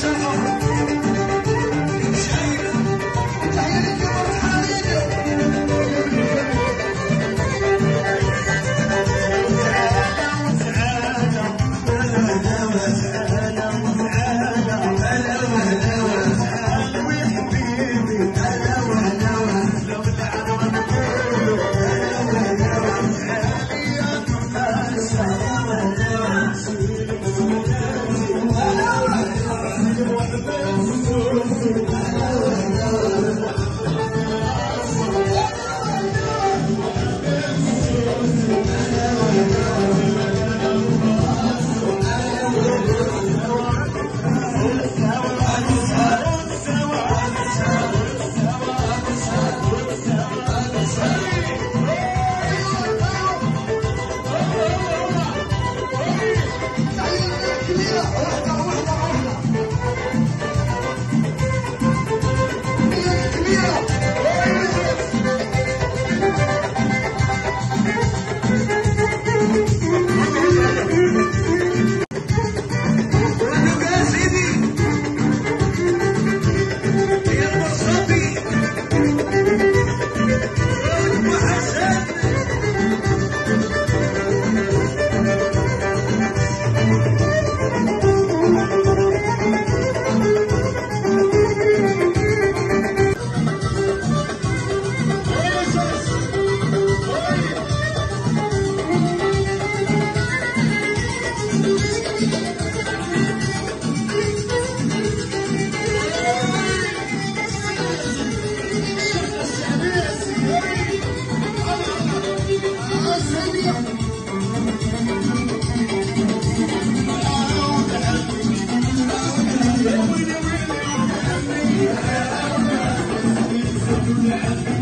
Shabbat. Música